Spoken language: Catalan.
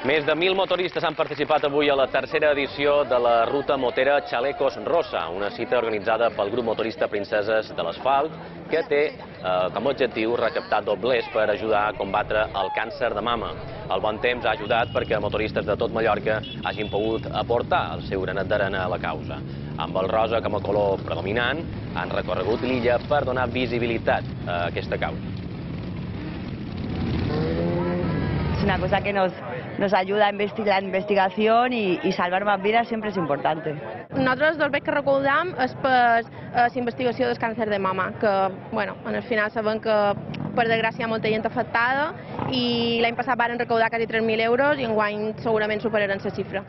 Més de 1.000 motoristes han participat avui a la tercera edició de la ruta motera Chalecos Rosa, una cita organitzada pel grup motorista Princeses de l'Asfalt, que té eh, com a objectiu recaptar doblers per ajudar a combatre el càncer de mama. El bon temps ha ajudat perquè motoristes de tot Mallorca hagin pogut aportar el seu granet d'arena a la causa. Amb el rosa com a color predominant, han recorregut l'illa per donar visibilitat a aquesta causa. Es una cosa que nos, nos ayuda a investigar la investigación y, y salvar más vidas siempre es importante. Nosaltres el bec que recordam és per la investigació del càncer de mama, que bueno, en el final sabem que per desgràcia hi ha molta gent afectada i l'any passat varen recaudar quasi 3.000 euros i enguany segurament superaran la xifra.